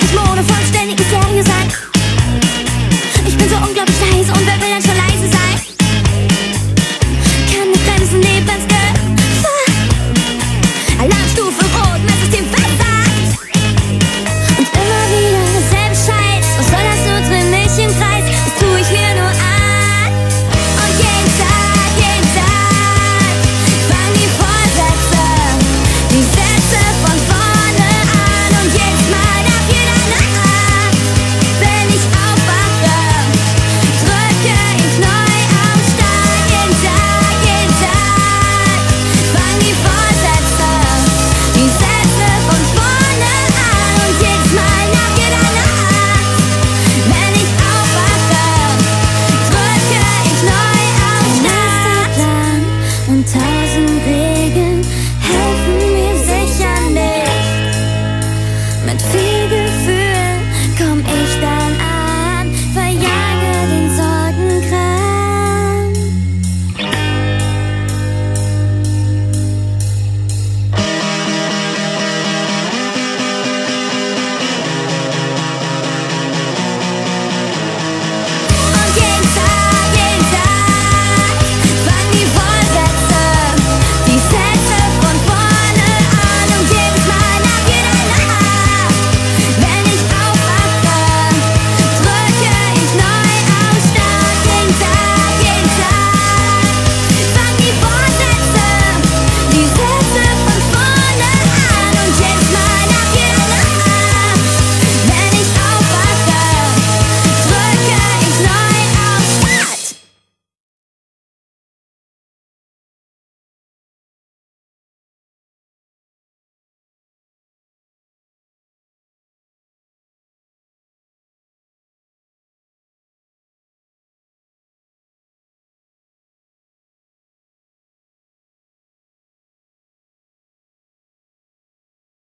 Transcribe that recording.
this morning.